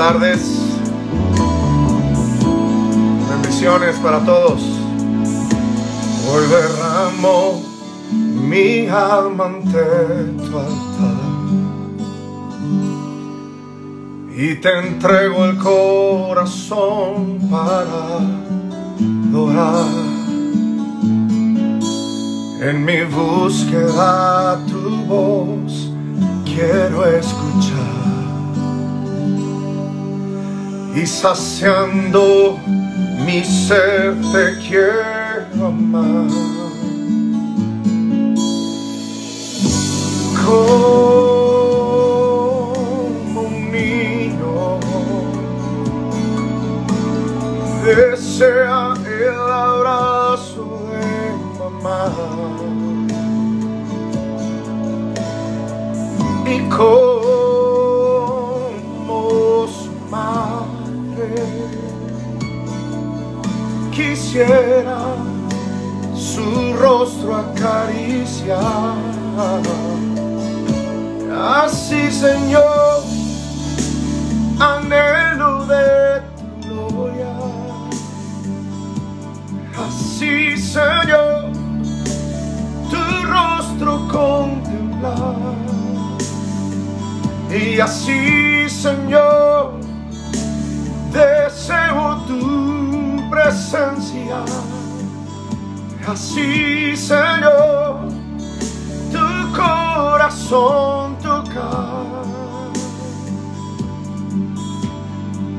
Tardes. Bendiciones para todos. Hoy derramo mi alma ante tu altar y te entrego el corazón para adorar. En mi búsqueda tu voz quiero escuchar y saciando mi ser te quiero amar. Como un niño desea el abrazo de mamá. Y como quisiera su rostro acariciar. Así, Señor, anhelo de tu gloria. Así, Señor, tu rostro contemplar. Y así, Señor, deseo tu presencia. Así, Señor, tu corazón tocar.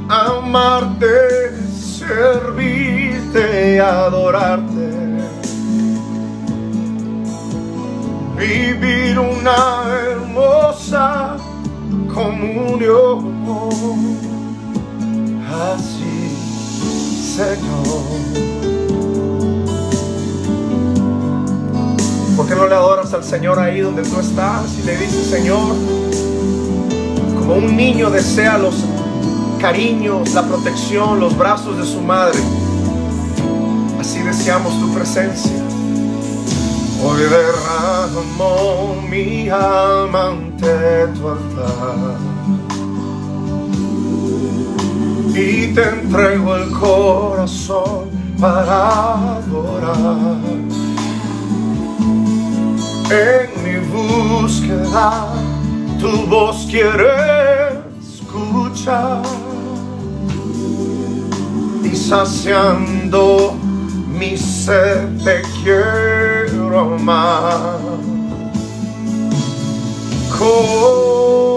Amarte, servirte, adorarte. Vivir una hermosa comunión. Así, Señor. ¿Por qué no le adoras al Señor ahí donde tú estás y le dices, Señor, como un niño desea los cariños, la protección, los brazos de su madre? Así deseamos tu presencia. Hoy derramo mi alma ante tu altar y te entrego el corazón para adorar. En mi búsqueda tu voz quiere escuchar y saciando mi sed te quiero amar. Como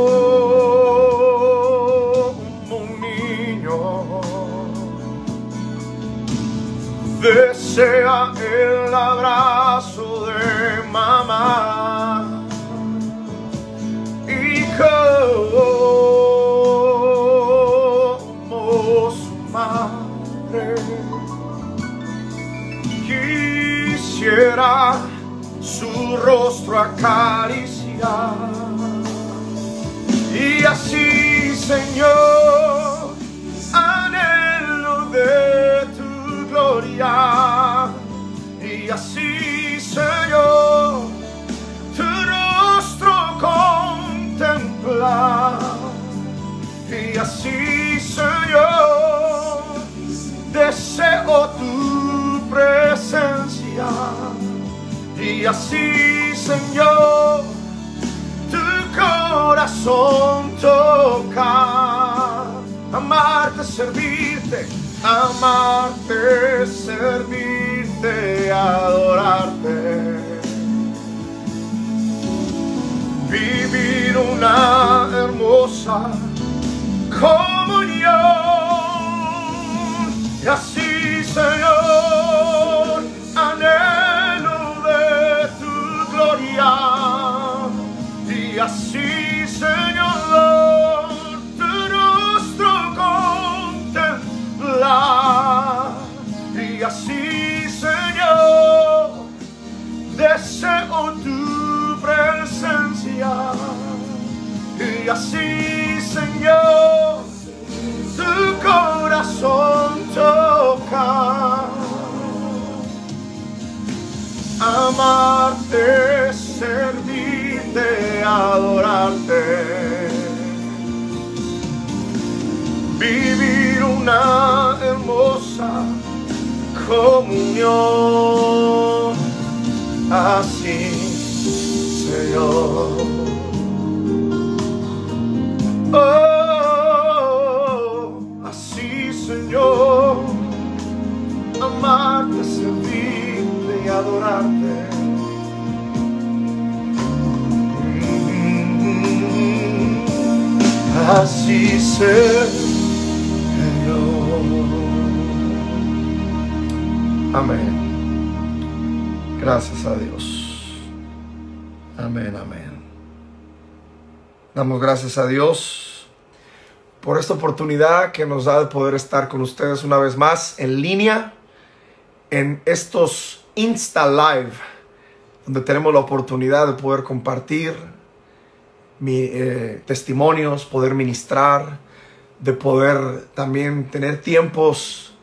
desea el abrazo de mamá. Y como su madre. Quisiera su rostro acariciar. Y así Señor gloria. Y así Señor tu rostro contemplar y así Señor deseo tu presencia. Y así Señor tu corazón tocar amarte servirte amarte servirte adorarte. Vivir una hermosa comunión Así, Señor. Oh, así, Señor. Amarte, servirte y adorarte. Así, Señor. Amén. Gracias a Dios. Amén, amén. Damos gracias a Dios por esta oportunidad que nos da de poder estar con ustedes una vez más en línea en estos Insta Live, donde tenemos la oportunidad de poder compartir mi, eh, testimonios, poder ministrar, de poder también tener tiempos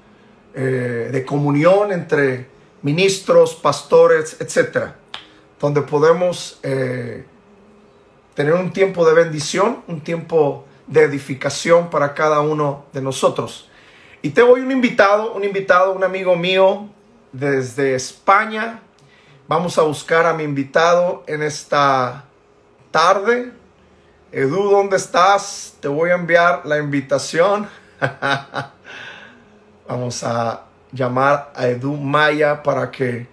eh, de comunión entre ministros, pastores, etcétera, donde podemos eh, tener un tiempo de bendición, un tiempo de edificación para cada uno de nosotros. Y tengo hoy un invitado, un invitado, un amigo mío desde España. Vamos a buscar a mi invitado en esta tarde. Edu, ¿dónde estás? Te voy a enviar la invitación. Vamos a llamar a Edu Maya para que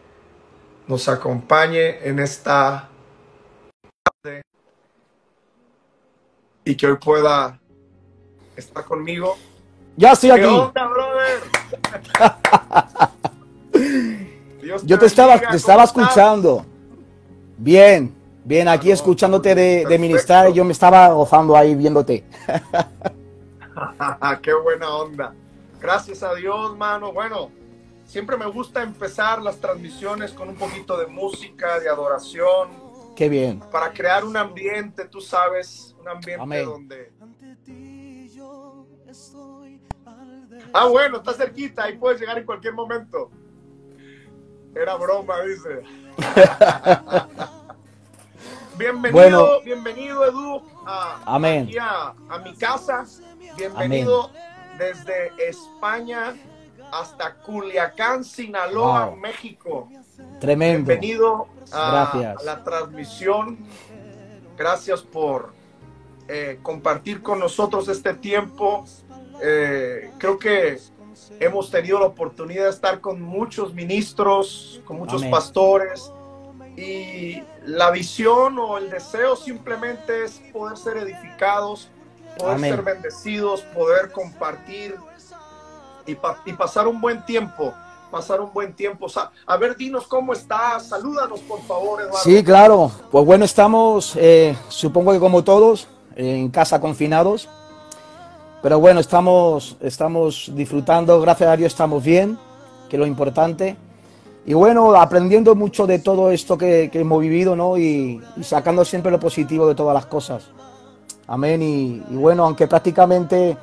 nos acompañe en esta tarde y que hoy pueda estar conmigo. Ya estoy ¿Qué aquí. onda, brother? Dios Yo te estaba, te estaba escuchando. Bien, bien, aquí no, escuchándote de, de ministrar. Yo me estaba gozando ahí viéndote. Qué buena onda. Gracias a Dios, mano. Bueno, siempre me gusta empezar las transmisiones con un poquito de música, de adoración, Qué bien. para crear un ambiente, tú sabes, un ambiente Amén. donde... Ah, bueno, está cerquita, ahí puedes llegar en cualquier momento. Era broma, dice. bienvenido, Bueno. bienvenido, Edu, a, Amén. aquí a, a mi casa. Bienvenido desde España hasta Culiacán, Sinaloa, Wow. México. Tremendo. Bienvenido a, Gracias. la transmisión. Gracias por eh, compartir con nosotros este tiempo. Eh, creo que hemos tenido la oportunidad de estar con muchos ministros, con muchos Amén. pastores. Y la visión o el deseo simplemente es poder ser edificados, poder Amén. ser bendecidos, poder compartir y, pa- y pasar un buen tiempo. Pasar un buen tiempo. Sa- A ver, dinos cómo estás. Salúdanos, por favor, Eduardo. Sí, claro. Pues bueno, estamos, eh, supongo que como todos, en casa confinados. Pero bueno, estamos, estamos disfrutando, gracias a Dios estamos bien, que es lo importante. Y bueno, aprendiendo mucho de todo esto que, que hemos vivido, ¿no? Y, y sacando siempre lo positivo de todas las cosas. Amén. Y, bueno, aunque prácticamente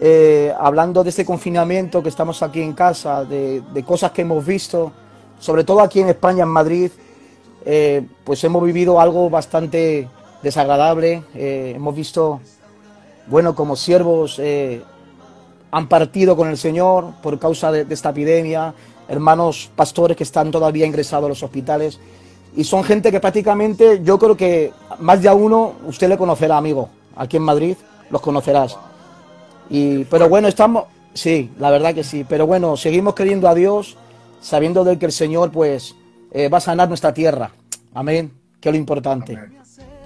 eh, hablando de este confinamiento que estamos aquí en casa, de, cosas que hemos visto, sobre todo aquí en España, en Madrid, eh, pues hemos vivido algo bastante desagradable. Eh, hemos visto, bueno, como siervos han partido con el Señor por causa de, esta epidemia, hermanos pastores que están todavía ingresados a los hospitales. Y son gente que prácticamente, yo creo que más de uno, usted le conocerá, amigo, aquí en Madrid, los conocerás. Y, pero bueno, estamos, sí, la verdad que sí, pero bueno, seguimos creyendo a Dios, sabiendo de que el Señor, pues, eh, va a sanar nuestra tierra. Amén, que es lo importante Amén.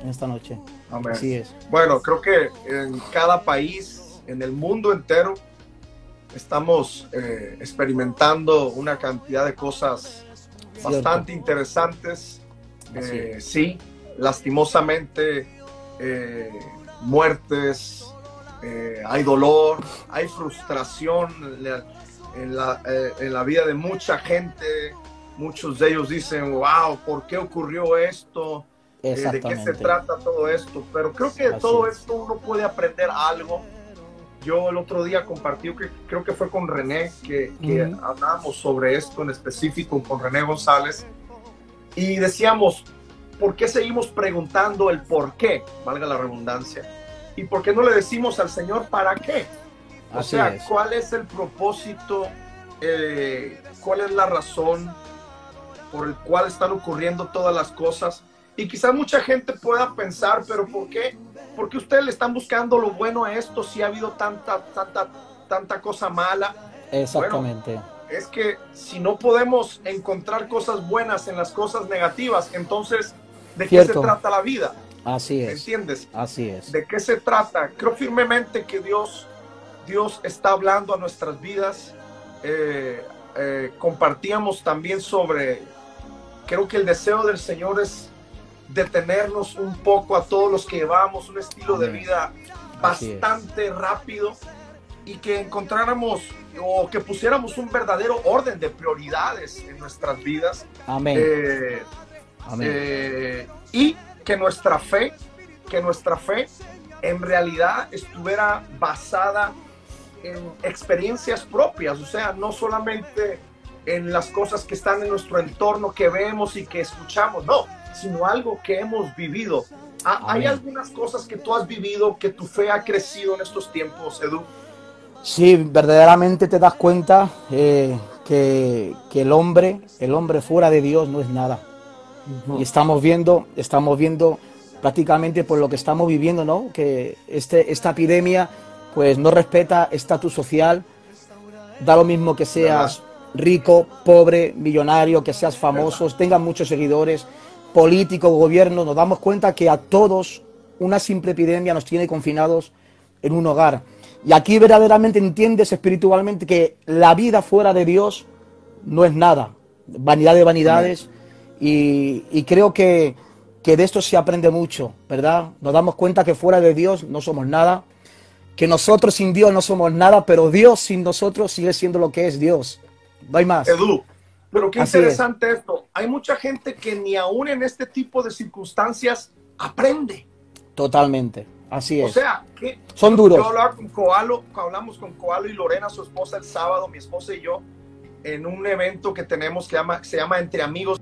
en esta noche. Amén. Así es. Bueno, creo que en cada país, en el mundo entero, estamos eh, experimentando una cantidad de cosas bastante interesantes. Eh, sí, lastimosamente, eh, muertes, eh, hay dolor, hay frustración, en la, eh, en la vida de mucha gente. Muchos de ellos dicen, wow, ¿por qué ocurrió esto? Eh, ¿De qué se trata todo esto? Pero creo que de todo esto uno puede aprender algo. Yo el otro día compartí, que creo que fue con René, que, que hablábamos sobre esto en específico con René González, y decíamos, ¿por qué seguimos preguntando el por qué? Valga la redundancia. ¿Y por qué no le decimos al Señor para qué? O sea, ¿cuál es el propósito? Eh, ¿Cuál es la razón por el cual están ocurriendo todas las cosas? Y quizás mucha gente pueda pensar, pero ¿por qué? ¿Por qué ustedes le están buscando lo bueno a esto si ha habido tanta, tanta, tanta cosa mala? Exactamente. es que si no podemos encontrar cosas buenas en las cosas negativas, entonces, ¿de qué se trata la vida? Así es. ¿Entiendes? Así es. ¿De qué se trata? Creo firmemente que Dios Dios está hablando a nuestras vidas. Eh, eh, compartíamos también sobre, creo que el deseo del Señor es detenernos un poco a todos los que llevamos un estilo de vida bastante rápido y que encontráramos o que pusiéramos un verdadero orden de prioridades en nuestras vidas. Amén. Eh, Amén. y que nuestra fe, que nuestra fe en realidad estuviera basada en experiencias propias, o sea, no solamente en las cosas que están en nuestro entorno, que vemos y que escuchamos, no, sino algo que hemos vivido. Ah, ¿Hay algunas cosas que tú has vivido que tu fe ha crecido en estos tiempos, Edu? Sí, verdaderamente te das cuenta eh, que, que, el hombre, el hombre fuera de Dios no es nada. Y estamos viendo, estamos viendo prácticamente por lo que estamos viviendo, ¿no? Que este, esta epidemia pues no respeta estatus social, da lo mismo que seas rico, pobre, millonario, que seas famoso, tengas muchos seguidores, político, gobierno, nos damos cuenta que a todos una simple epidemia nos tiene confinados en un hogar. Y aquí verdaderamente entiendes espiritualmente que la vida fuera de Dios no es nada, vanidad de vanidades. Y, y, creo que, que de esto se aprende mucho, ¿verdad? Nos damos cuenta que fuera de Dios no somos nada, que nosotros sin Dios no somos nada, pero Dios sin nosotros sigue siendo lo que es Dios. No hay más. Edu, pero qué interesante esto. Hay mucha gente que ni aún en este tipo de circunstancias aprende. Totalmente. Así es. O sea, que son duros. Yo hablaba con Coalo, hablamos con Coalo y Lorena, su esposa, el sábado, mi esposa y yo, en un evento que tenemos que llama, se llama Entre Amigos.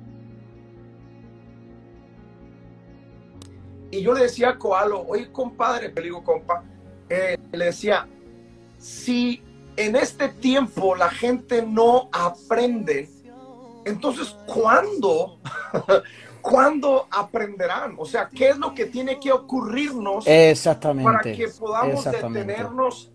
Y yo le decía a Coalo, oye, compadre, le digo, compa, eh, le decía, si en este tiempo la gente no aprende, entonces ¿cuándo? ¿Cuándo aprenderán? O sea, ¿qué es lo que tiene que ocurrirnos Exactamente. para que podamos detenernos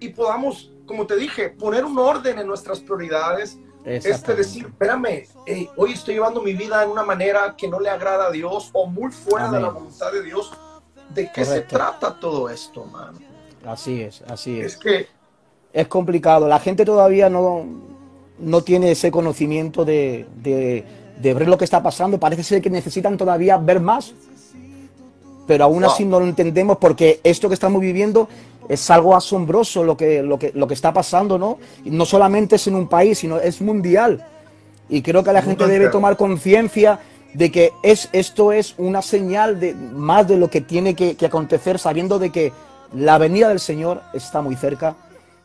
y podamos, como te dije, poner un orden en nuestras prioridades? Este decir, espérame, hoy estoy llevando mi vida en una manera que no le agrada a Dios o muy fuera de la voluntad de Dios ¿De qué se trata todo esto, mano? Así es, así es. Es que es complicado. La gente todavía no, no tiene ese conocimiento de, ver lo que está pasando. Parece ser que necesitan todavía ver más. Pero aún así no lo entendemos porque esto que estamos viviendo es algo asombroso lo que, lo que, lo que está pasando, ¿no? Y no solamente es en un país, sino es mundial. Y creo que la gente debe tomar conciencia de que es, esto es una señal de más de lo que tiene que, acontecer, sabiendo de que la venida del Señor está muy cerca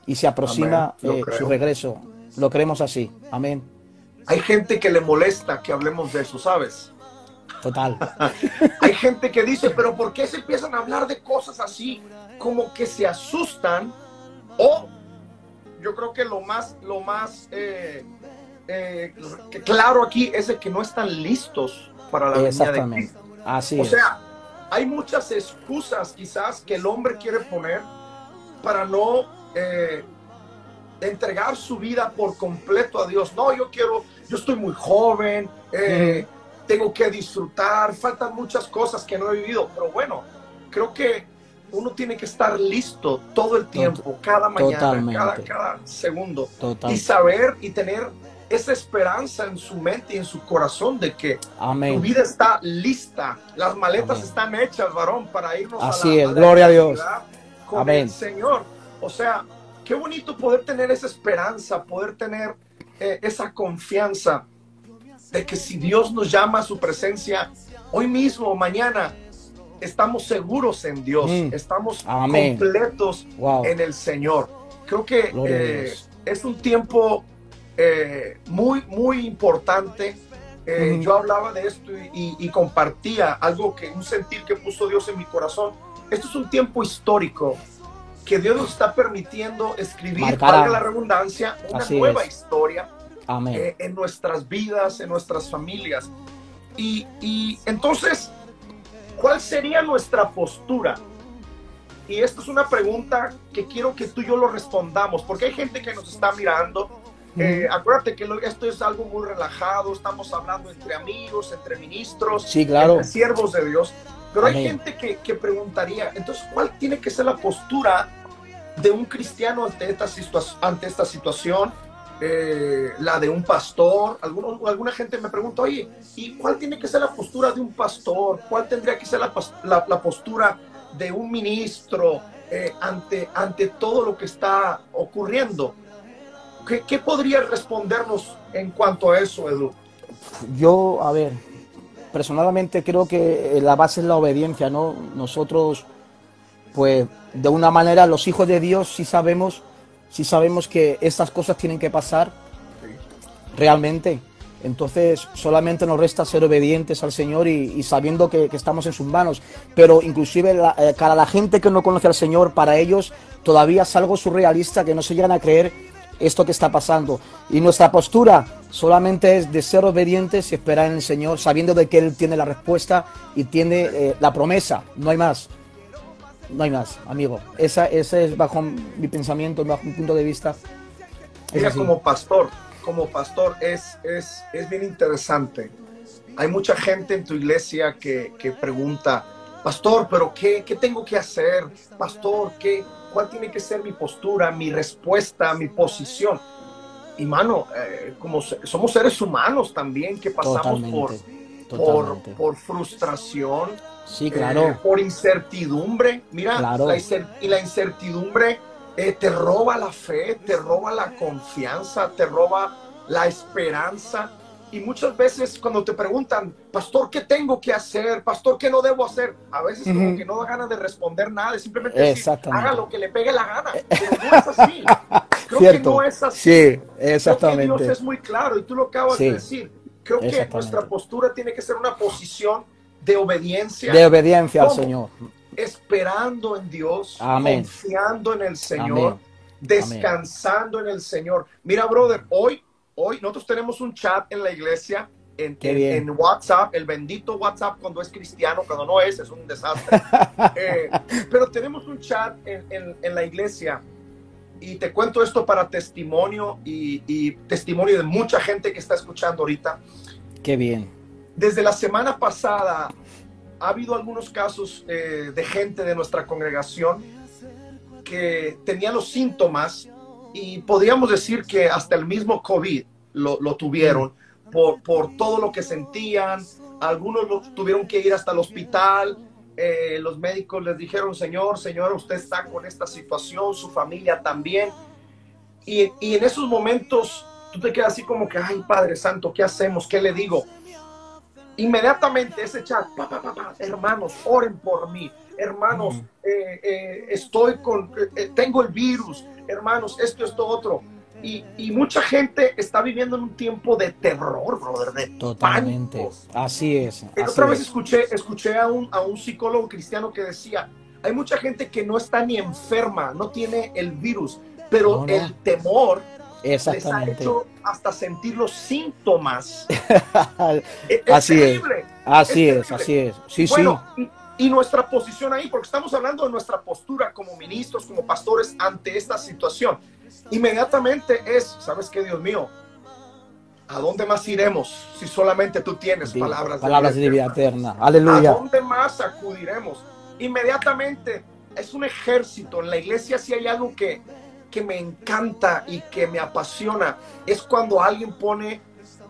y se aproxima eh, su regreso. Lo creemos así. Amén. Hay gente que le molesta que hablemos de eso, ¿sabes? Total. Hay gente que dice, pero ¿por qué se empiezan a hablar de cosas así? Como que se asustan o yo creo que lo más, lo más eh, eh, claro aquí es de que no están listos para la venida de Cristo. Así o sea, hay muchas excusas quizás que el hombre quiere poner para no eh, entregar su vida por completo a Dios. No, yo quiero, yo estoy muy joven, eh, tengo que disfrutar, faltan muchas cosas que no he vivido, pero bueno, creo que uno tiene que estar listo todo el tiempo, cada mañana, cada, cada, segundo, y saber y tener esa esperanza en su mente y en su corazón de que tu vida está lista, las maletas están hechas, varón, para irnos Así a la, es, gloria a Dios. Con Amén. el Señor. O sea, qué bonito poder tener esa esperanza, poder tener eh, esa confianza de que si Dios nos llama a su presencia hoy mismo o mañana, estamos seguros en Dios, Mm. estamos Amén. completos Wow. en el Señor. Creo que eh, es un tiempo eh, muy, muy importante. Eh. Yo hablaba de esto y, y- y compartía algo que, un sentir que puso Dios en mi corazón. Esto es un tiempo histórico que Dios nos está permitiendo escribir, Marcará. valga la redundancia, una Así nueva es. historia Amén. eh, en nuestras vidas, en nuestras familias. Y, y entonces, ¿cuál sería nuestra postura? Y esta es una pregunta que quiero que tú y yo lo respondamos, porque hay gente que nos está mirando. Eh, acuérdate que lo- esto es algo muy relajado, estamos hablando entre amigos, entre ministros, Sí, claro. entre siervos de Dios. Pero hay Amén. gente que, que preguntaría, entonces, ¿cuál tiene que ser la postura de un cristiano ante esta, situa- ante esta situación? Eh, la de un pastor. Alguno- alguna gente me pregunta, oye, ¿y cuál tiene que ser la postura de un pastor? ¿Cuál tendría que ser la, la- la postura de un ministro eh, ante, ante todo lo que está ocurriendo? ¿Qué, qué podría respondernos en cuanto a eso, Edu? Yo, a ver, personalmente creo que eh, la base es la obediencia, ¿no? Nosotros, pues, de una manera, los hijos de Dios sí sabemos, sí sabemos que estas cosas tienen que pasar realmente. Entonces, solamente nos resta ser obedientes al Señor y, sabiendo que, estamos en sus manos. Pero inclusive la- eh, para la gente que no conoce al Señor, para ellos todavía es algo surrealista que no se llegan a creer esto que está pasando. Y nuestra postura solamente es de ser obedientes y esperar en el Señor, sabiendo de que Él tiene la respuesta y tiene eh, la promesa. No hay más. No hay más, amigo. Esa, ese es bajo mi pensamiento, bajo mi punto de vista. Mira, como pastor, como pastor es, es, es bien interesante. Hay mucha gente en tu iglesia que, que pregunta, pastor, pero qué, ¿qué tengo que hacer? Pastor, ¿qué, ¿cuál tiene que ser mi postura, mi respuesta, mi posición? Y mano, eh, como somos seres humanos también que pasamos Totalmente. por, Totalmente. por frustración, Sí, eh, claro. por incertidumbre. Mira, Claro. la y la incertidumbre eh, te roba la fe, te roba la confianza, te roba la esperanza. Y muchas veces cuando te preguntan, pastor, ¿qué tengo que hacer? Pastor, ¿qué no debo hacer? A veces como Ujú. que no da ganas de responder nada, simplemente decir, Exactamente. haga lo que le pegue la gana. Pero no es así. Creo Cierto. que no es así. Sí, Creo que exactamente. Dios es muy claro y tú lo acabas Sí. de decir. Creo que nuestra postura tiene que ser una posición de obediencia De obediencia al. Señor. esperando en Dios, Amén. confiando en el Señor, Amén. descansando en el Señor. Mira, brother, hoy, hoy nosotros tenemos un chat en la iglesia, en, WhatsApp, el bendito WhatsApp cuando es cristiano, cuando no es, es un desastre. Eh, pero tenemos un chat en, en- en la iglesia y te cuento esto para testimonio y, y testimonio de mucha gente que está escuchando ahorita. Qué bien. Desde la semana pasada ha habido algunos casos eh, de gente de nuestra congregación que tenía los síntomas y podríamos decir que hasta el mismo COVID lo, lo tuvieron por, por todo lo que sentían. Algunos lo- tuvieron que ir hasta el hospital. Eh, los médicos les dijeron, señor, señor, usted está con esta situación, su familia también. Y, y en esos momentos tú te quedas así como que, ay, Padre Santo, ¿qué hacemos? ¿Qué le digo? Inmediatamente ese chat, pa, pa, hermanos, oren por mí, hermanos, eh, eh, estoy con, tengo el virus, hermanos, esto, esto, otro. Y, y mucha gente está viviendo en un tiempo de terror, brother, de Totalmente. pánico. Así es. Así Otra vez es. escuché, escuché a, un, a un psicólogo cristiano que decía, hay mucha gente que no está ni enferma, no tiene el virus, pero No, no. el temor les ha hecho hasta sentir los síntomas. Es Así es. Así es terrible. así es. Sí, Bueno, y, y nuestra posición ahí, porque estamos hablando de nuestra postura como ministros, como pastores ante esta situación. Inmediatamente es, ¿sabes qué, Dios mío? ¿A dónde más iremos si solamente tú tienes sí. palabras, Palabras de vida eterna? eterna. Aleluya. ¿A dónde más acudiremos? Inmediatamente es un ejército. En la iglesia si hay algo que, que me encanta y que me apasiona. Es cuando alguien pone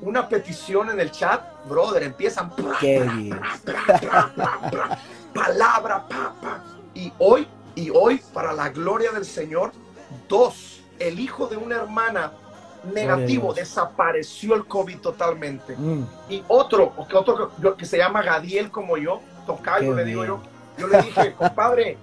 una petición en el chat, brother, empiezan Qué bien. palabra, pa, pa. Y hoy, y hoy, para la gloria del Señor, dos el hijo de una hermana negativo, desapareció el COVID totalmente. Mm. Y otro, otro que, se llama Gadiel como yo, tocayo le digo yo, yo le dije, compadre,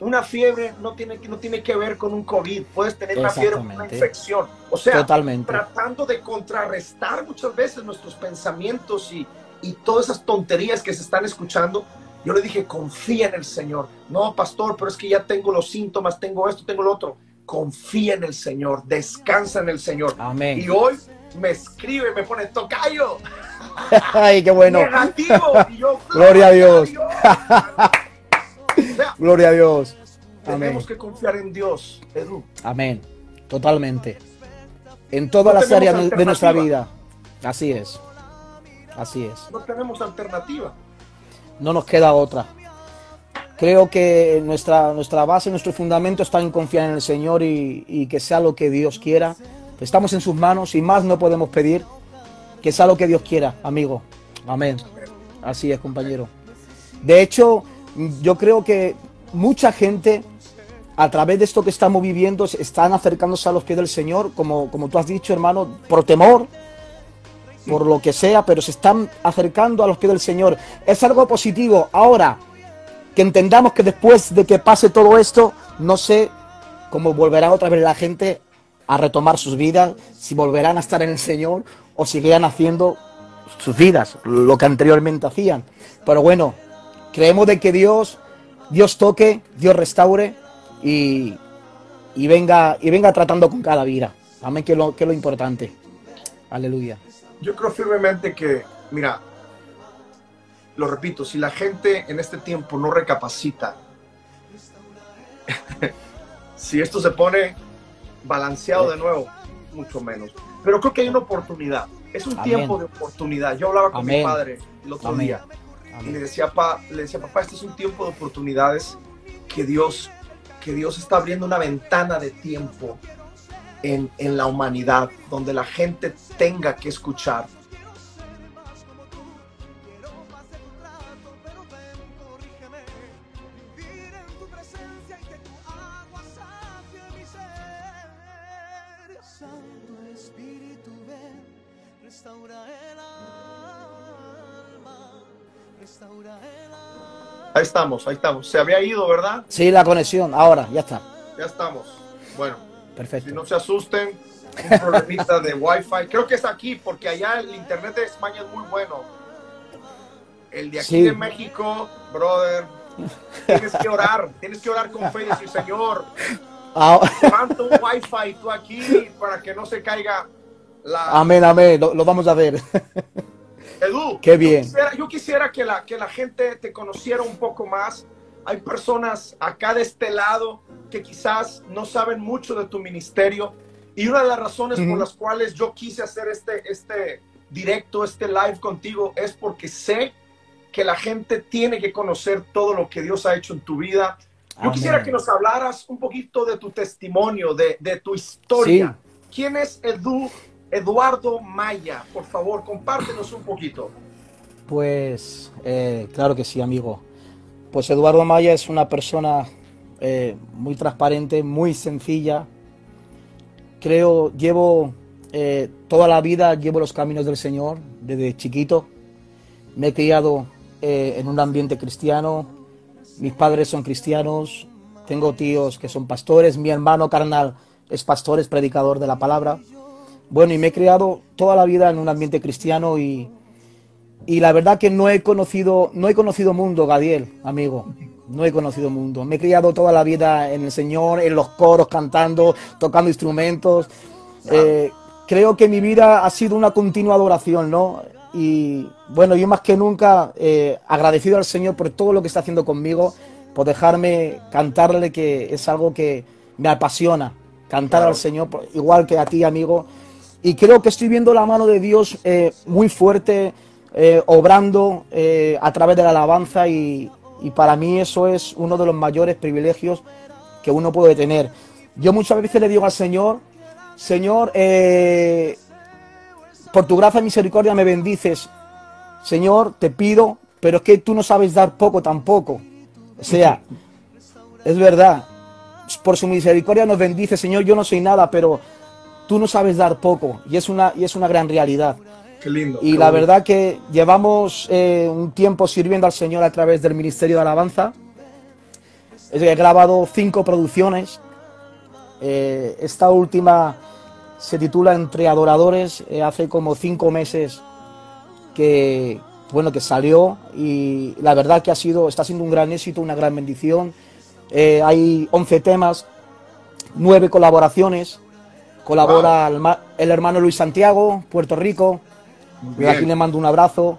una fiebre no tiene, no tiene que ver con un COVID, puedes tener una fiebre, una infección. O sea, tratando de contrarrestar muchas veces nuestros pensamientos y, y todas esas tonterías que se están escuchando, yo le dije, confía en el Señor. No, pastor, pero es que ya tengo los síntomas, tengo esto, tengo lo otro confía en el Señor, descansa en el Señor. Amén. Y hoy me escribe, me pone tocayo. Ay, qué bueno. Negativo. Gloria a Dios. Gloria a Dios. Tenemos que confiar en Dios, Edu. Amén. Totalmente. En todas las áreas de nuestra vida. Así es. Así es. No tenemos alternativa. No nos queda otra. Creo que nuestra, nuestra base, nuestro fundamento está en confiar en el Señor y, que sea lo que Dios quiera. Estamos en sus manos y más no podemos pedir que sea lo que Dios quiera, amigo. Amén. Así es, compañero. De hecho, yo creo que mucha gente a través de esto que estamos viviendo están acercándose a los pies del Señor, como, como tú has dicho, hermano, por temor, por lo que sea, pero se están acercando a los pies del Señor. Es algo positivo. Ahora, que entendamos que después de que pase todo esto, no sé cómo volverá otra vez la gente a retomar sus vidas, si volverán a estar en el Señor o seguirán haciendo sus vidas, lo que anteriormente hacían. Pero bueno, creemos de que Dios, Dios toque, Dios restaure y, venga, y venga tratando con cada vida. Amén, que lo, que es lo importante. Aleluya. Yo creo firmemente que, mira, lo repito, si la gente en este tiempo no recapacita, si esto se pone balanceado de nuevo, mucho menos. Pero creo que hay una oportunidad. Es un tiempo de oportunidad. Yo hablaba con mi padre el otro día y le decía, pa, le decía, papá, este es un tiempo de oportunidades que Dios, que Dios está abriendo una ventana de tiempo en, en la humanidad donde la gente tenga que escuchar Ahí estamos, ahí estamos. Se había ido, ¿verdad? Sí, la conexión. Ahora, ya está. Ya estamos. Bueno. Perfecto. Si no se asusten, un problemita de Wi-Fi. Creo que es aquí, porque allá el internet de España es muy bueno. El de aquí de México, brother, tienes que orar, tienes que orar con fe y decir, Señor, ah. un Wi-Fi tú aquí para que no se caiga la... Amén, amén, lo vamos a ver. Edu, Qué bien. Yo quisiera, que, la, que la gente te conociera un poco más. Hay personas acá de este lado que quizás no saben mucho de tu ministerio. Y una de las razones por las cuales yo quise hacer este, este directo, este live contigo, es porque sé que la gente tiene que conocer todo lo que Dios ha hecho en tu vida. Yo quisiera que nos hablaras un poquito de tu testimonio, de, de tu historia. ¿Quién es Edu Eduardo Maya, por favor, compártenos un poquito. Pues, eh, claro que sí, amigo. Pues Eduardo Maya es una persona eh, muy transparente, muy sencilla. Creo, llevo eh, toda la vida, llevo los caminos del Señor desde chiquito. Me he criado en un ambiente cristiano. Mis padres son cristianos. Tengo tíos que son pastores. Mi hermano carnal es pastor, es predicador de la palabra. Bueno, y me he criado toda la vida en un ambiente cristiano y, y la verdad que no he conocido, no he conocido mundo, Gadiel, amigo. No he conocido mundo. Me he criado toda la vida en el Señor, en los coros, cantando, tocando instrumentos. Eh, creo que mi vida ha sido una continua adoración, ¿no? Y bueno, yo más que nunca eh, agradecido al Señor por todo lo que está haciendo conmigo, por dejarme cantarle, que es algo que me apasiona, cantar al Señor, igual que a ti, amigo. Y creo que estoy viendo la mano de Dios eh, muy fuerte, eh, obrando eh, a través de la alabanza y, para mí eso es uno de los mayores privilegios que uno puede tener. Yo muchas veces le digo al Señor, Señor, por tu gracia y misericordia me bendices. Señor, te pido, pero es que tú no sabes dar poco tampoco. O sea, es verdad. por su misericordia nos bendice, Señor, yo no soy nada, pero tú no sabes dar poco y es una, y es una gran realidad. Qué lindo. Y la verdad que llevamos eh, un tiempo sirviendo al Señor a través del Ministerio de Alabanza. He grabado cinco producciones. Eh, esta última se titula Entre Adoradores. Eh, hace como cinco meses que, bueno, que salió y la verdad que ha sido, está siendo un gran éxito, una gran bendición. hay 11 temas, nueve colaboraciones. Colabora el hermano Luis Santiago, Puerto Rico. aquí le mando un abrazo.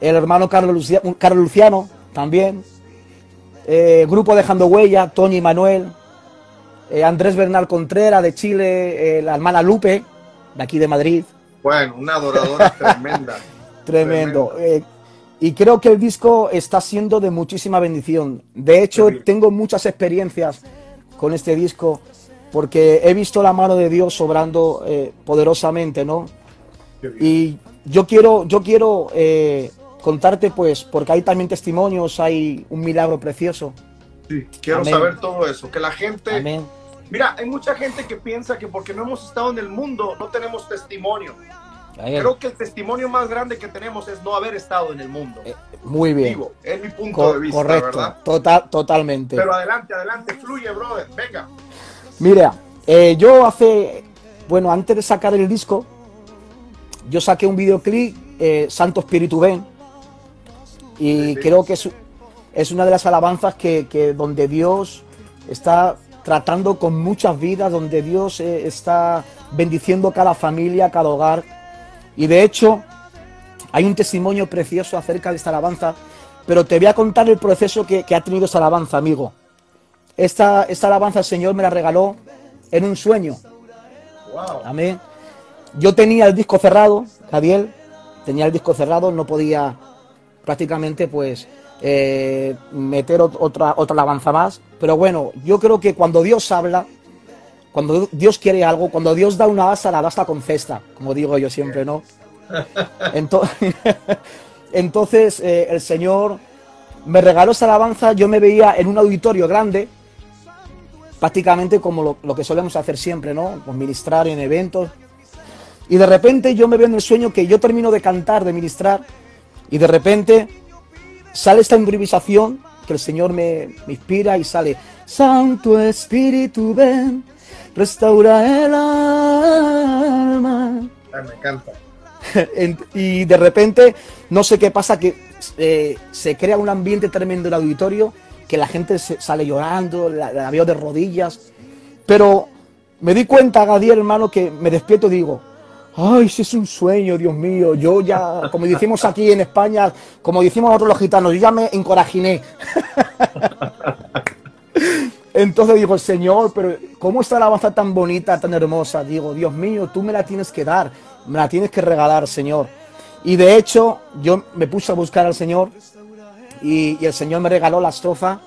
El hermano Carlos Luciano, Carlos Luciano también. Eh, grupo Dejando Huella, Tony Manuel. Eh, Andrés Bernal Contreras de Chile. Eh, la hermana Lupe, de aquí de Madrid. Bueno, una adoradora tremenda. Tremendo. y creo que el disco está siendo de muchísima bendición. De hecho, tengo muchas experiencias con este disco porque he visto la mano de Dios sobrando eh, poderosamente, ¿no? Y yo quiero, yo quiero eh, contarte, pues, porque hay también testimonios, hay un milagro precioso. Sí, quiero saber todo eso, que la gente... Amén. Mira, hay mucha gente que piensa que porque no hemos estado en el mundo no tenemos testimonio. Creo que el testimonio más grande que tenemos es no haber estado en el mundo. Eh, muy bien. es mi punto de vista, correcto, Total, totalmente. Pero adelante, adelante, fluye, brother, venga. Mira, eh, yo hace, bueno, antes de sacar el disco, yo saqué un videoclip, eh, Santo Espíritu Ven, y creo que es, es, una de las alabanzas que, donde Dios está tratando con muchas vidas, donde Dios eh, está bendiciendo cada familia, cada hogar. Y de hecho, hay un testimonio precioso acerca de esta alabanza, pero te voy a contar el proceso que, que ha tenido esta alabanza, amigo. Esta, esta alabanza el Señor me la regaló en un sueño. Amén. Yo tenía el disco cerrado, Javier, tenía el disco cerrado, no podía prácticamente pues eh, meter otra, otra alabanza más. Pero bueno, yo creo que cuando Dios habla, cuando Dios quiere algo, cuando Dios da una asa, la da hasta con cesta, como digo yo siempre, ¿no? Entonces, entonces eh, el Señor me regaló esa alabanza, yo me veía en un auditorio grande, prácticamente como lo, que solemos hacer siempre, ¿no? Pues ministrar en eventos. Y de repente yo me veo en el sueño que yo termino de cantar, de ministrar, y de repente sale esta improvisación que el Señor me, inspira y sale, Santo Espíritu, ven, restaura el alma. me encanta. y de repente, no sé qué pasa, que eh, se crea un ambiente tremendo en el auditorio que la gente sale llorando, la, veo de rodillas. Pero me di cuenta, Gadiel, hermano, que me despierto y digo, ay, si es un sueño, Dios mío, yo ya, como decimos aquí en España, como decimos nosotros los gitanos, yo ya me encorajiné. Entonces digo, Señor, pero ¿cómo está la alabanza tan bonita, tan hermosa? Digo, Dios mío, tú me la tienes que dar, me la tienes que regalar, Señor. Y de hecho, yo me puse a buscar al Señor y, el Señor me regaló la estrofa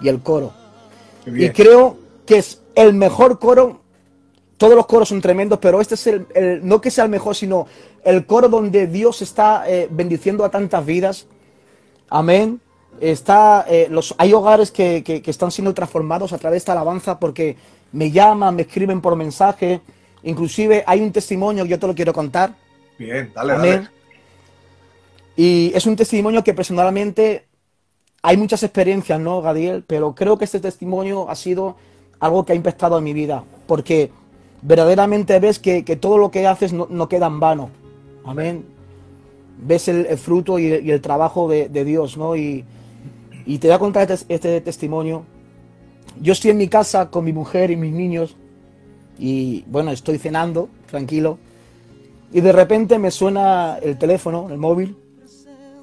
y el coro. Y creo que es el mejor coro. Todos los coros son tremendos, pero este es el, no que sea el mejor, sino el coro donde Dios está eh, bendiciendo a tantas vidas. Amén. Está, eh, los, hay hogares que, que, están siendo transformados a través de esta alabanza porque me llaman, me escriben por mensaje. Inclusive hay un testimonio que yo te lo quiero contar. Bien, dale, Amén. Y es un testimonio que personalmente hay muchas experiencias, ¿no, Gadiel? Pero creo que este testimonio ha sido algo que ha impactado en mi vida, porque verdaderamente ves que, todo lo que haces no, queda en vano. Amén. Ves el, fruto y el, trabajo de, Dios, ¿no? Y, te voy a contar este, este, testimonio. Yo estoy en mi casa con mi mujer y mis niños y bueno, estoy cenando, tranquilo. Y de repente me suena el teléfono, el móvil,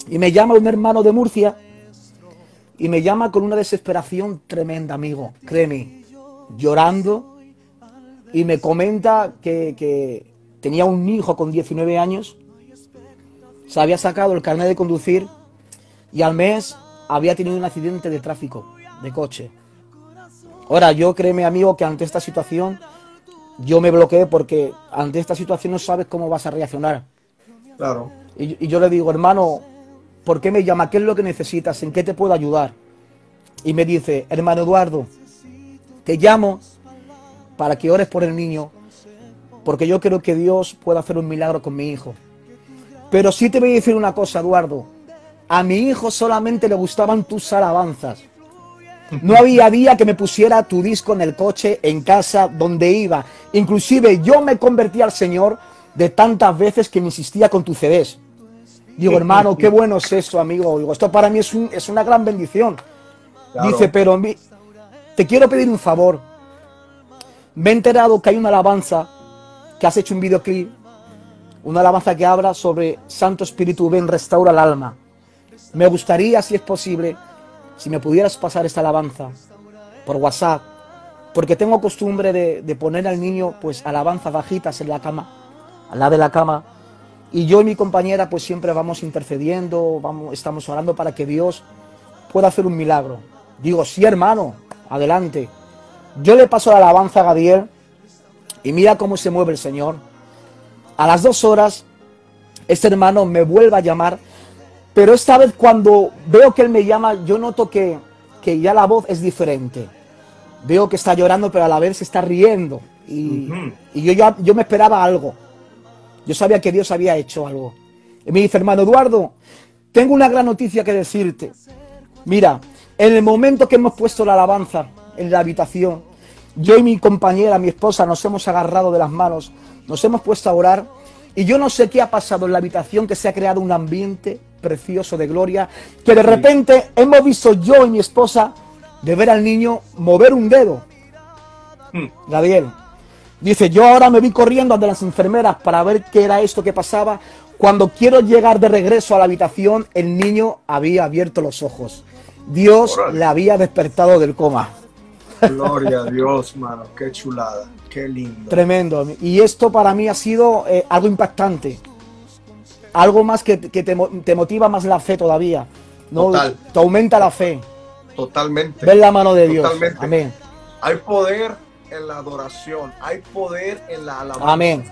y me llama un hermano de Murcia y me llama con una desesperación tremenda, amigo, créeme, llorando y me comenta que, tenía un hijo con 19 años, se había sacado el carnet de conducir y al mes había tenido un accidente de tráfico, de coche. Ahora, yo créeme, amigo, que ante esta situación yo me bloqueé porque ante esta situación no sabes cómo vas a reaccionar. Claro. Y, y yo le digo, hermano, ¿Por qué me llama? ¿Qué es lo que necesitas? ¿En qué te puedo ayudar? Y me dice, hermano Eduardo, te llamo para que ores por el niño, porque yo creo que Dios puede hacer un milagro con mi hijo. Pero sí te voy a decir una cosa, Eduardo. A mi hijo solamente le gustaban tus alabanzas. No había día que me pusiera tu disco en el coche, en casa, donde iba. Inclusive yo me convertí al Señor de tantas veces que me insistía con tus CDs. Digo, hermano, qué bueno es eso, amigo. Digo, esto para mí es, es una gran bendición. Dice, pero te quiero pedir un favor. Me he enterado que hay una alabanza, que has hecho un videoclip, una alabanza que habla sobre Santo Espíritu, ven, restaura el alma. Me gustaría, si es posible, si me pudieras pasar esta alabanza por WhatsApp, porque tengo costumbre de, poner al niño pues alabanzas bajitas en la cama, al lado de la cama, y yo y mi compañera pues siempre vamos intercediendo, vamos, estamos orando para que Dios pueda hacer un milagro. Digo, sí hermano, adelante. Yo le paso la alabanza a Gadiel y mira cómo se mueve el Señor. A las dos horas, este hermano me vuelve a llamar, pero esta vez cuando veo que él me llama, yo noto que, que ya la voz es diferente. Veo que está llorando, pero a la vez se está riendo. Y, y yo, ya, yo me esperaba algo. Yo sabía que Dios había hecho algo. Y me dice, hermano Eduardo, tengo una gran noticia que decirte. Mira, en el momento que hemos puesto la alabanza en la habitación, yo y mi compañera, mi esposa, nos hemos agarrado de las manos, nos hemos puesto a orar y yo no sé qué ha pasado en la habitación, que se ha creado un ambiente precioso de gloria, que de repente hemos visto yo y mi esposa de ver al niño mover un dedo. Hmm. Gabriel, dice, yo ahora me vi corriendo ante las enfermeras para ver qué era esto que pasaba. Cuando quiero llegar de regreso a la habitación, el niño había abierto los ojos. Dios le había despertado del coma. Gloria a Dios, mano. Qué chulada. Qué lindo. Tremendo. Y esto para mí ha sido eh, algo impactante. Algo más que, te, motiva más la fe todavía. ¿no? Te aumenta la fe. Totalmente. Ver la mano de Dios. Totalmente. Amén. Hay poder en la adoración. Hay poder en la alabanza. Amén.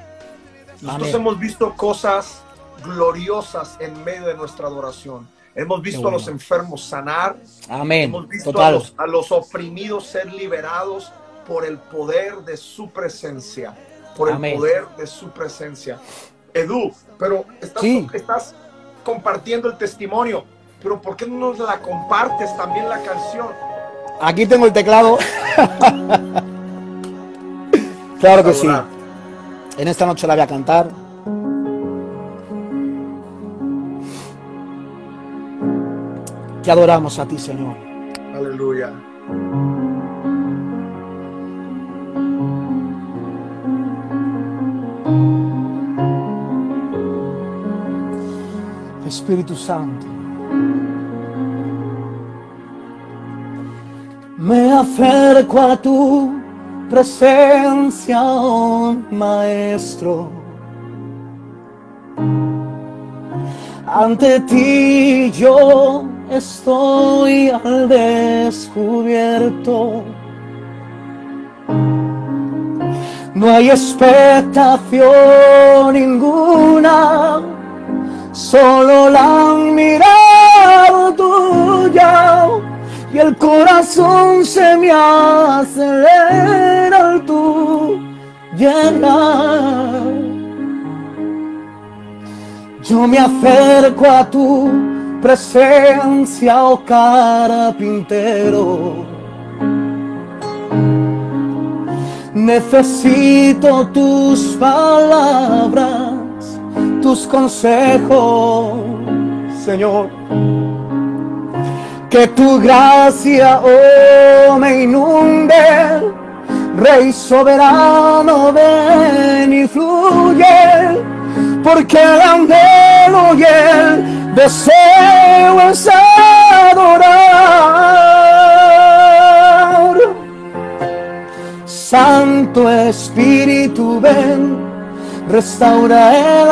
Nosotros hemos visto cosas gloriosas en medio de nuestra adoración. Hemos visto a los enfermos sanar. Amén. Hemos visto a los, oprimidos ser liberados por el poder de su presencia. Por el poder de su presencia. Edu, pero estás, estás compartiendo el testimonio. Pero ¿por qué no nos la compartes también la canción? Aquí tengo el teclado. claro que sí. En esta noche la voy a cantar. Te adoramos a ti, Señor. Aleluya. Espíritu Santo. Me acerco a tu presencia, oh Maestro. Ante ti yo estoy al descubierto. No hay expectación ninguna, solo la mirada tuya y el corazón se me acelera al tu llegar. Yo me acerco a tu presencia, oh carpintero. Necesito tus palabras, tus consejos, Señor. Que tu gracia oh, me inunde, Rey soberano, ven y fluye, porque el anhelo y el deseo es adorar. Santo Espíritu, ven, restaura el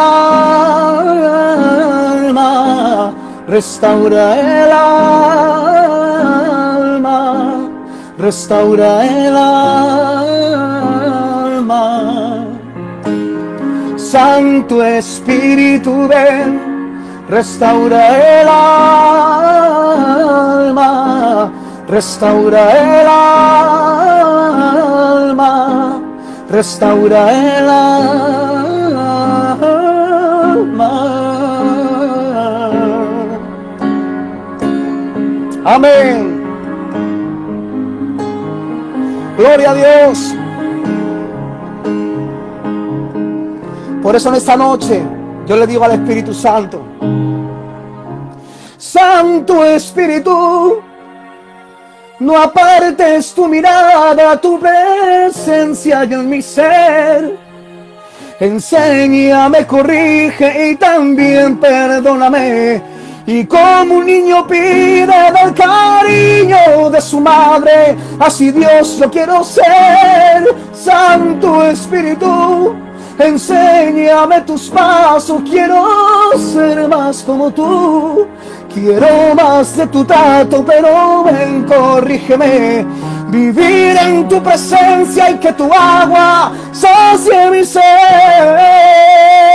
alma, restaura el alma, restaura el alma. Santo Espíritu, ven restaura el alma, restaura el restaura el alma. Amén. Gloria a Dios. Por eso en esta noche yo le digo al Espíritu Santo, Santo Espíritu, no apartes tu mirada, tu presencia en mi ser. Enséñame, corrige y también perdóname. Y como un niño pide del cariño de su madre, así Dios yo quiero ser, Santo Espíritu. Enséñame tus pasos, quiero ser más como tú. Quiero más de tu trato, pero ven, corrígeme. Vivir en tu presencia y que tu agua sacie mi ser.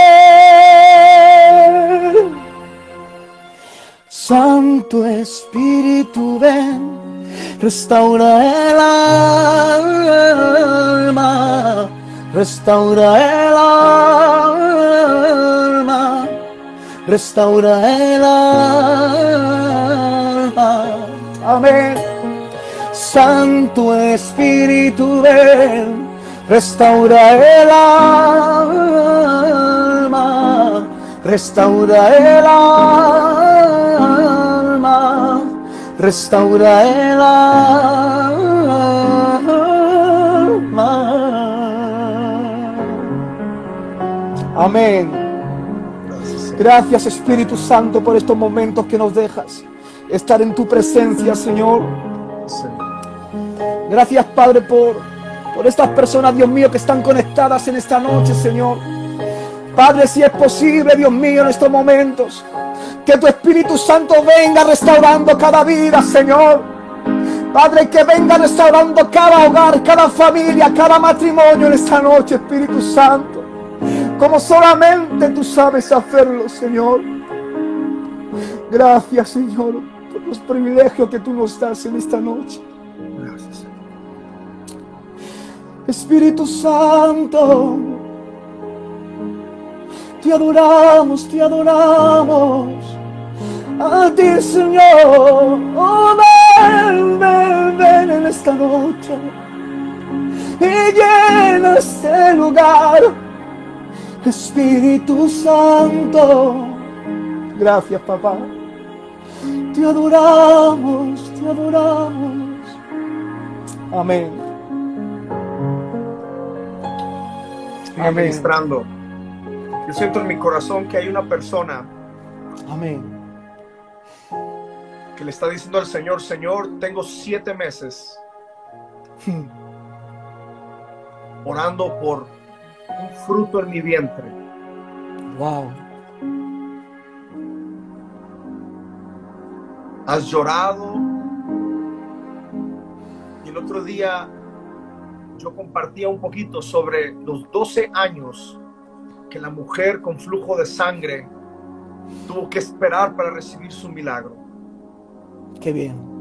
Santo Espíritu, ven, restaura el alma, restaura el alma restaura el alma. Amén. Santo Espíritu, ven, restaura el alma, restaura el alma, restaura el alma. Amén. Gracias Espíritu Santo por estos momentos que nos dejas. Estar en tu presencia, Señor. Gracias Padre por, por estas personas, Dios mío, que están conectadas en esta noche, Señor. Padre, si es posible, Dios mío, en estos momentos, que tu Espíritu Santo venga restaurando cada vida, Señor. Padre, que venga restaurando cada hogar, cada familia, cada matrimonio en esta noche, Espíritu Santo como solamente tú sabes hacerlo, Señor. Gracias, Señor, por los privilegios que tú nos das en esta noche. Gracias, Señor. Espíritu Santo, te adoramos, te adoramos. A ti, Señor, oh, ven, ven, ven en esta noche y llena este lugar Espíritu Santo. Gracias, papá. Te adoramos, te adoramos. Amén. Administrando. Yo siento en mi corazón que hay una persona. Amén. Que le está diciendo al Señor, Señor, tengo siete meses orando por un fruto en mi vientre. Wow. Has llorado. Y el otro día yo compartía un poquito sobre los 12 años que la mujer con flujo de sangre tuvo que esperar para recibir su milagro. Qué bien.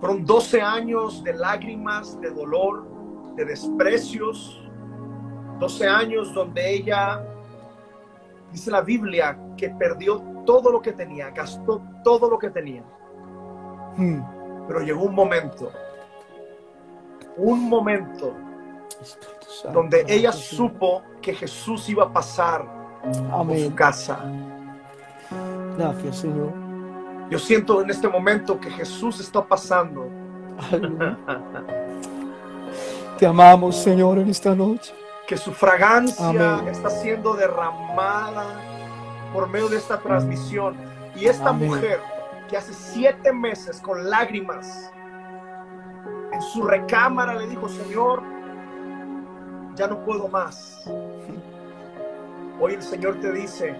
Fueron 12 años de lágrimas, de dolor, de desprecios, 12 años donde ella, dice la Biblia, que perdió todo lo que tenía, gastó todo lo que tenía. Hmm. Pero llegó un momento, un momento donde ella supo que Jesús iba a pasar a su casa. Gracias, Señor. Yo siento en este momento que Jesús está pasando. Te amamos, Señor, en esta noche que su fragancia está siendo derramada por medio de esta transmisión. Y esta mujer que hace siete meses con lágrimas en su recámara le dijo, Señor, ya no puedo más. Hoy el Señor te dice,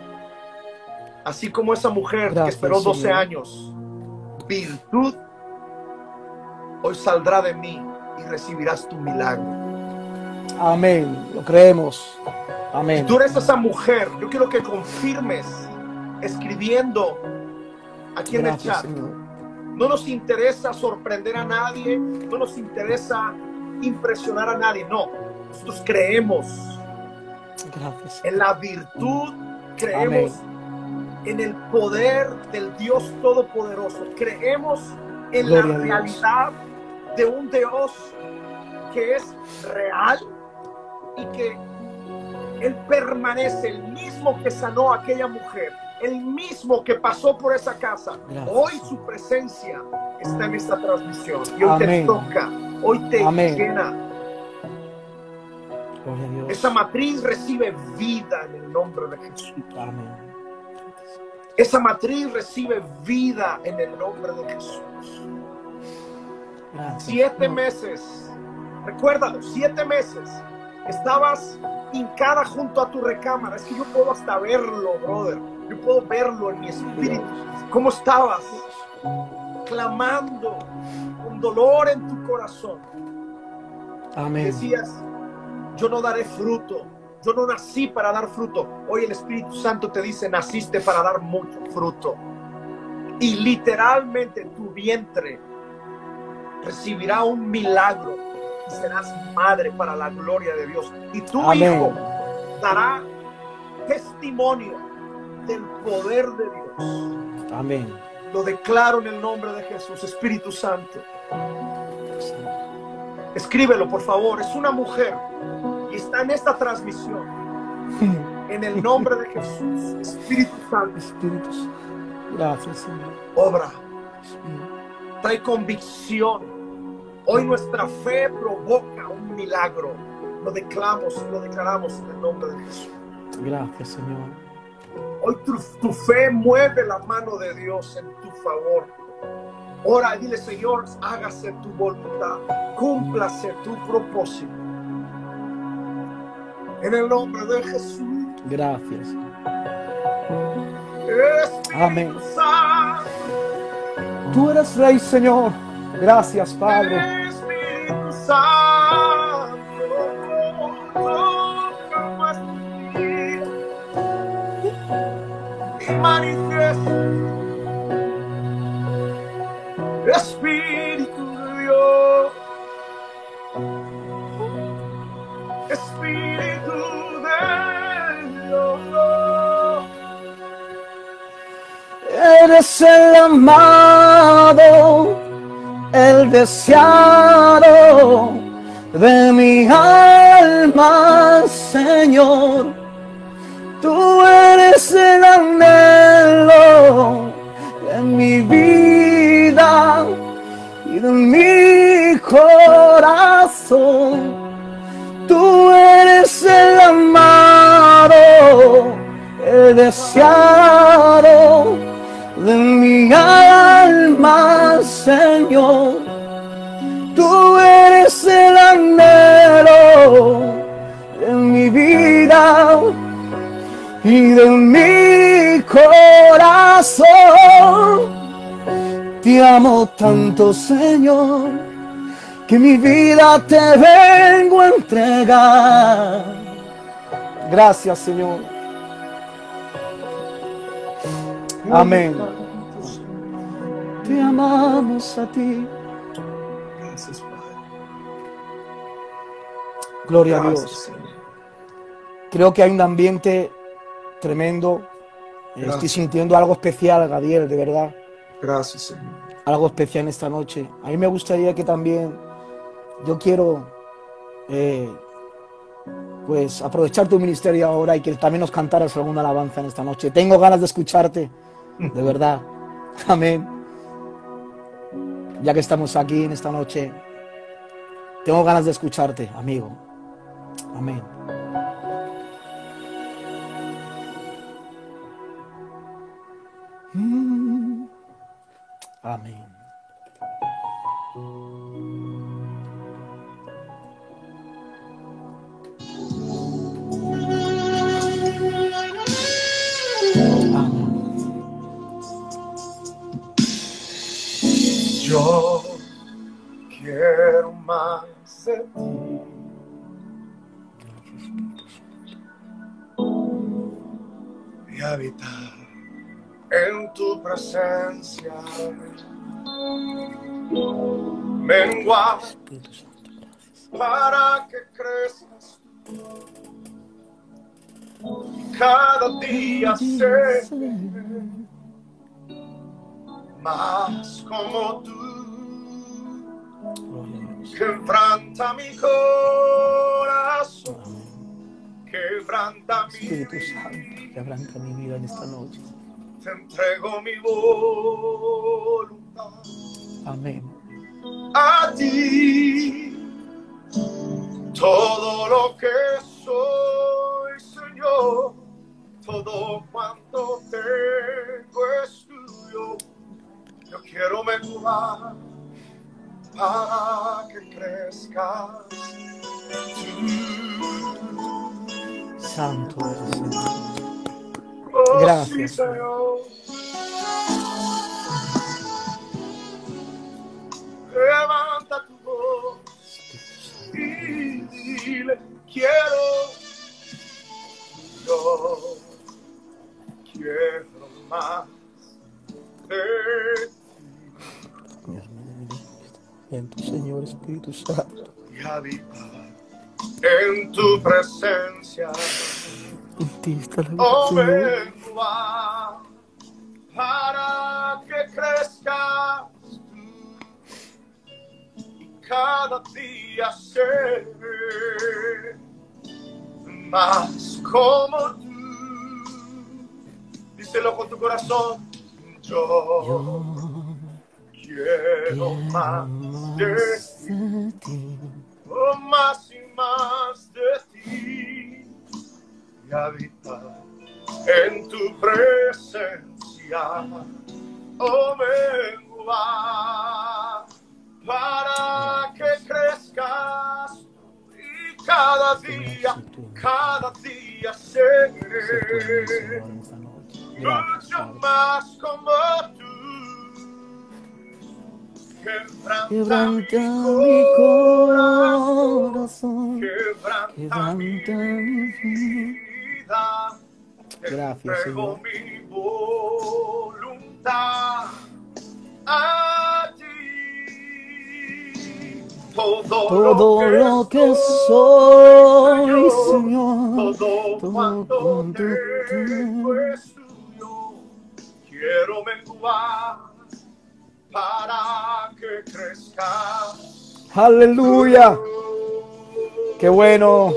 así como esa mujer que esperó 12 años, virtud, hoy saldrá de mí y recibirás tu milagro. Amén. Lo creemos. Amén. tú eres esa mujer, yo quiero que confirmes escribiendo aquí en el chat. No nos interesa sorprender a nadie, no nos interesa impresionar a nadie. No, nosotros creemos Gracias. en la virtud, creemos en el poder del Dios Todopoderoso, creemos en Gloria la realidad de un Dios que es real y que Él permanece, el mismo que sanó a aquella mujer, el mismo que pasó por esa casa. Gracias. Hoy su presencia está en esta transmisión y hoy te Amén. toca, hoy te Amén. llena. Gloria a Dios. Esa matriz recibe vida en el nombre de Jesús. Amén. Esa matriz recibe vida en el nombre de Jesús. Gracias. Siete meses, recuérdalo, siete meses. Estabas hincada junto a tu recámara. Es que yo puedo hasta verlo, brother. Yo puedo verlo en mi espíritu. ¿Cómo estabas? Clamando con dolor en tu corazón. Amén. Decías, yo no daré fruto. Yo no nací para dar fruto. Hoy el Espíritu Santo te dice, naciste para dar mucho fruto. Y literalmente tu vientre recibirá un milagro y serás madre para la gloria de Dios. Y tu Amén. hijo dará testimonio del poder de Dios. Amén. Lo declaro en el nombre de Jesús, Espíritu Santo. Escríbelo, por favor. Es una mujer está en esta transmisión. En el nombre de Jesús, Espíritu Santo, Espíritu Santo. Gracias, Señor. obra, trae convicción. Hoy nuestra fe provoca un milagro. Lo declaramos, lo declaramos en el nombre de Jesús. Gracias, Señor. Hoy tu, tu fe mueve la mano de Dios en tu favor. Ora y dile, Señor, hágase tu voluntad, cúmplase tu propósito. En el nombre de Jesús. Gracias. Amén. Tú eres Rey, Señor. Gracias, Padre. Espíritu Eres el amado, el deseado de mi alma, Señor. Tú eres el anhelo de mi vida y de mi corazón. Tú eres el amado, el deseado de mi alma, Señor. Tú eres el anhelo de mi vida y de mi corazón. Te amo tanto, Señor, que mi vida te vengo a entregar. Gracias, Señor. Amén. Te amamos a ti. Gracias, Padre. Gloria a Dios. Señor. Creo que hay un ambiente tremendo. Estoy sintiendo algo especial, Gabriel, de verdad. Gracias, Señor. Algo especial en esta noche. A mí me gustaría que también, yo quiero, eh, pues, aprovechar tu ministerio ahora y que también nos cantaras alguna alabanza en esta noche. Tengo ganas de escucharte, de verdad. Amén. Ya que estamos aquí en esta noche, tengo ganas de escucharte, amigo. Amén. Mm. Amén. Amén. Yo quiero más de ti. Y habitar en tu presencia. Mengua para que crezcas cada día ser más como tú. Quebranta mi corazón, quebranta mi Espíritu Santo, quebranta mi vida en esta noche. Te entrego mi voluntad Amén. a ti. Todo lo que soy, Señor, todo cuanto tengo es tuyo. Yo quiero menguar para que crezcas. Santo eres, Señor. Oh, Gracias, Señor. Levanta tu voz y dile, quiero, yo quiero más de En tu Señor Espíritu Santo. y habitar en tu presencia. En ti está la Oh, para que crezcas tú y cada día ser más como tú. Díselo con tu corazón. Yo Yo quiero de más de ti. oh, más y más de ti y habitar en tu presencia, oh menguar, para que crezcas y cada día, cada día seré mucho más como tú. Quebranta, mi corazón, quebranta mi vida. Gracias, Señor. mi voluntad a ti. Todo, lo que soy, Señor, todo cuanto tengo. es tuyo. Quiero menguar para que crezca. Aleluya. Qué bueno.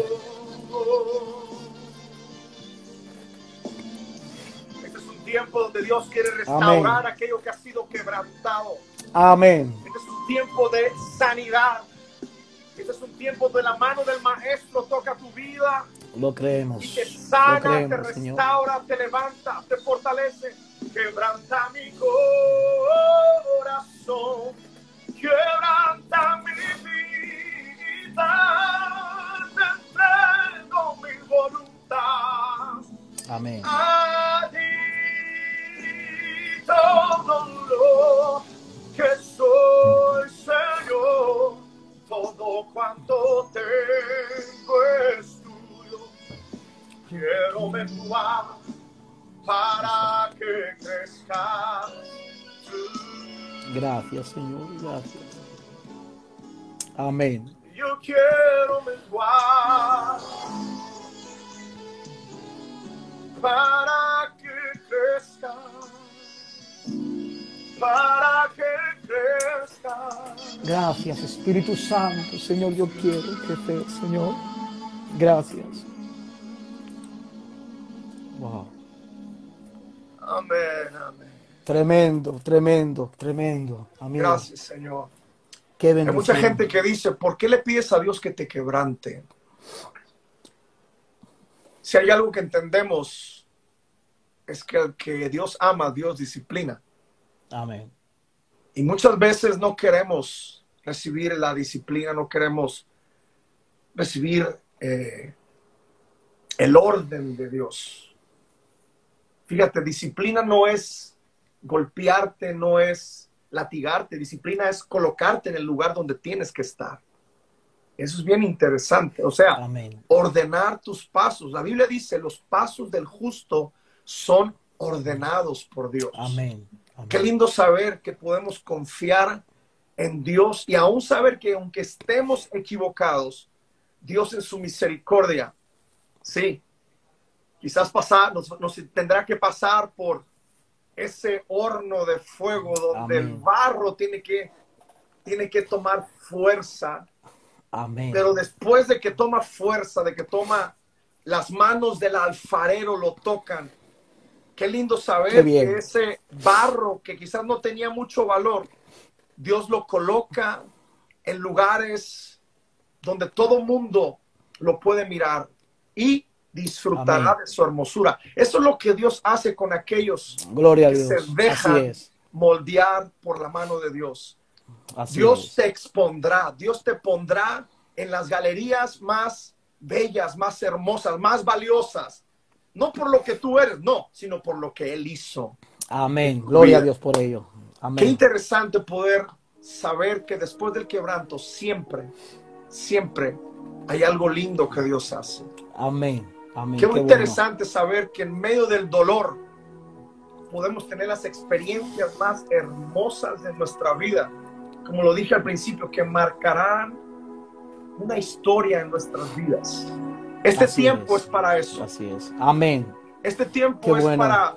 Este es un tiempo donde Dios quiere restaurar aquello que ha sido quebrantado. Amén. Este es un tiempo de sanidad. Este es un tiempo donde la mano del maestro toca tu vida Lo creemos. y te sana, te Señor. restaura, te levanta, te fortalece. Quebranta mi corazón, quebranta mi vida, te entrego mi voluntad. Amén. A ti Gracias, Señor. Gracias. Amén. Yo quiero menguar para que crezca, para que crezca. Gracias, Espíritu Santo. Señor, yo quiero crecer, Señor. Gracias. Tremendo, tremendo, tremendo. Amigo, Gracias, Señor. qué Hay mucha gente que dice, ¿por qué le pides a Dios que te quebrante? Si hay algo que entendemos, es que el que Dios ama, Dios disciplina. Amén. Y muchas veces no queremos recibir la disciplina, no queremos recibir eh, el orden de Dios. Fíjate, disciplina no es golpearte, no es latigarte, disciplina es colocarte en el lugar donde tienes que estar. Eso es bien interesante. O sea, Amén. ordenar tus pasos. La Biblia dice, los pasos del justo son ordenados por Dios. Amén. Amén. Qué lindo saber que podemos confiar en Dios y aún saber que aunque estemos equivocados, Dios en su misericordia, sí, quizás pasar, nos, nos tendrá que pasar por ese horno de fuego donde el barro tiene que, tiene que tomar fuerza, Amén. pero después de que toma fuerza, de que toma las manos del alfarero lo tocan, qué lindo saber que ese barro que quizás no tenía mucho valor, Dios lo coloca en lugares donde todo mundo lo puede mirar. Y disfrutará Amén. de su hermosura. Eso es lo que Dios hace con aquellos Gloria a que Dios. se dejan moldear por la mano de Dios. Así Dios es. te expondrá, Dios te pondrá en las galerías más bellas, más hermosas, más valiosas. No por lo que tú eres, no, sino por lo que Él hizo. Amén. Gloria a. Dios por ello. Qué Amén. interesante poder saber que después del quebranto siempre, siempre hay algo lindo que Dios hace. Amén. Amén. Qué Qué bueno. interesante saber que en medio del dolor podemos tener las experiencias más hermosas de nuestra vida, como lo dije al principio, que marcarán una historia en nuestras vidas. Este Así tiempo es. es. para eso. Así es. Amén. Este tiempo Qué es bueno. para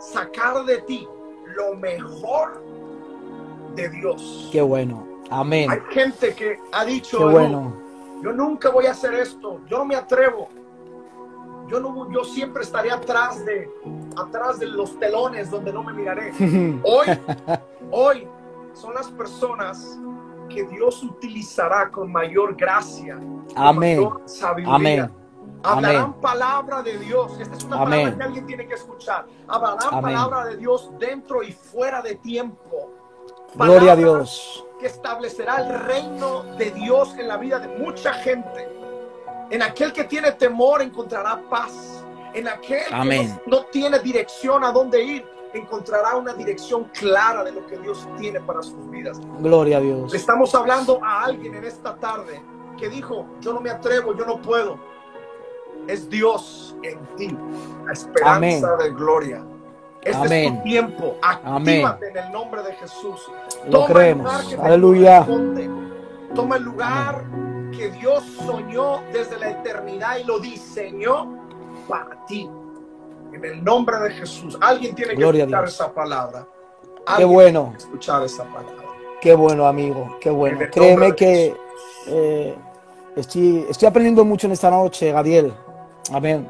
sacar de ti lo mejor de Dios. Qué bueno. Amén. Hay gente que ha dicho, Qué "No, bueno. yo nunca voy a hacer esto, yo no me atrevo. Yo, no, yo siempre estaré atrás de, atrás de los telones donde no me miraré. Hoy, hoy son las personas que Dios utilizará con mayor gracia, con Amén. mayor sabiduría. Amén. Hablarán Amén. palabra de Dios. Esta es una Amén. palabra que alguien tiene que escuchar. Hablarán Amén. palabra de Dios dentro y fuera de tiempo. Gloria a Dios. que establecerá el reino de Dios en la vida de mucha gente. En aquel que tiene temor encontrará paz. En aquel Amén. que no, no tiene dirección a dónde ir, encontrará una dirección clara de lo que Dios tiene para sus vidas. Gloria a Dios. Le estamos hablando a alguien en esta tarde que dijo, yo no me atrevo, yo no puedo. Es Dios en ti, la esperanza Amén. de gloria. Este Amén. es tu tiempo. Amén. Actívate en el nombre de Jesús. Lo Toma creemos. el lugar que te Aleluya. corresponde. Toma el lugar que Dios soñó desde la eternidad y lo diseñó para ti. En el nombre de Jesús. Alguien tiene que Gloria escuchar esa palabra. Qué bueno. escuchar esa palabra. Qué bueno, amigo. Qué bueno. Créeme que eh, estoy, estoy aprendiendo mucho en esta noche, Gadiel. Amén.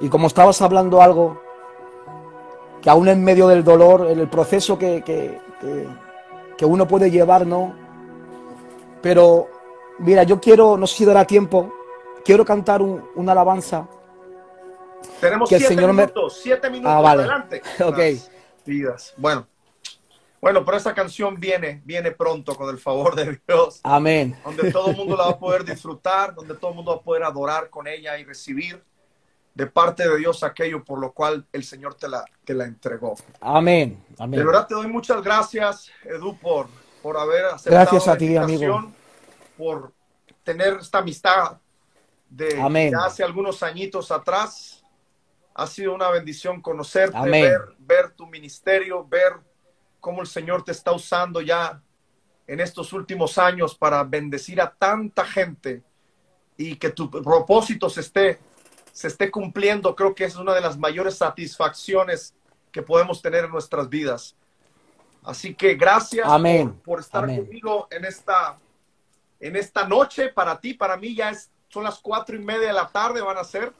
Y como estabas hablando algo, que aún en medio del dolor, en el proceso que, que, que- que uno puede llevar, ¿no? Pero, mira, yo quiero, no sé si dará tiempo, quiero cantar un- una alabanza. Tenemos Que el siete me- minutos, siete minutos Ah, vale. adelante. Ok. Vidas. Bueno, bueno, pero esa canción viene, viene pronto con el favor de Dios, Amén. donde todo el mundo la va a poder disfrutar, donde todo el mundo va a poder adorar con ella y recibir de parte de Dios aquello por lo cual el Señor te la, te la entregó. Amén. De Amén. verdad te doy muchas gracias, Edu, por, por haber aceptado Gracias a la ti, invitación, amigo. Por tener esta amistad de Amén. hace algunos añitos atrás. Ha sido una bendición conocerte, Amén. ver, ver tu ministerio, ver cómo el Señor te está usando ya en estos últimos años para bendecir a tanta gente y que tu propósito se esté, se esté cumpliendo. Creo que es una de las mayores satisfacciones que podemos tener en nuestras vidas. Así que gracias Amén. Por, por estar Amén. conmigo en esta, en esta noche. Para ti, para mí ya es, son las cuatro y media de la tarde, van a ser.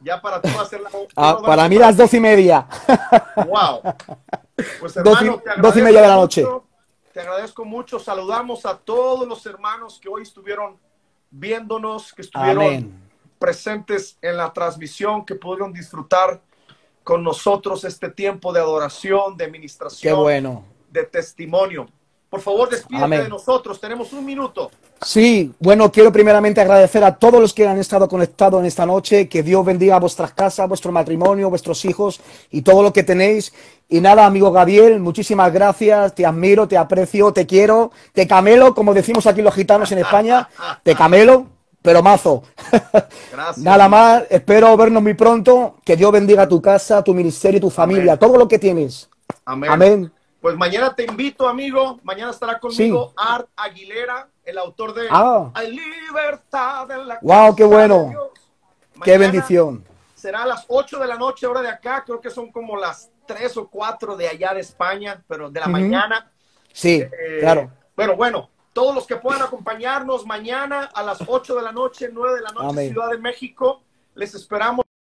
Ya para ti va a ser la... Ah, para mí las doce y media. Wow. Pues hermano, doce y media de la noche. mucho, Te agradezco mucho. Saludamos a todos los hermanos que hoy estuvieron viéndonos, que estuvieron Amén. presentes en la transmisión, que pudieron disfrutar con nosotros este tiempo de adoración, de administración, bueno. de testimonio. Por favor, despídete Amén. de nosotros. Tenemos un minuto. Sí, bueno, quiero primeramente agradecer a todos los que han estado conectados en esta noche, que Dios bendiga vuestras casas, vuestro matrimonio, vuestros hijos y todo lo que tenéis. Y nada, amigo Gabriel, muchísimas gracias, te admiro, te aprecio, te quiero, te camelo, como decimos aquí los gitanos en España, te camelo, pero mazo. Gracias. Nada más, espero vernos muy pronto, que Dios bendiga tu casa, tu ministerio y tu familia, todo lo que tienes. Amén. Amén. Pues mañana te invito, amigo. Mañana estará conmigo Art Aguilera, el autor de ah. Hay libertad en la ¡Wow, qué bueno! ¡Qué bendición! Será a las 8 de la noche, hora de acá. Creo que son como las 3 o 4 de allá de España, pero de la mañana. Sí, eh, claro. Pero bueno, todos los que puedan acompañarnos mañana a las 8 de la noche, 9 de la noche, Ciudad de México, les esperamos.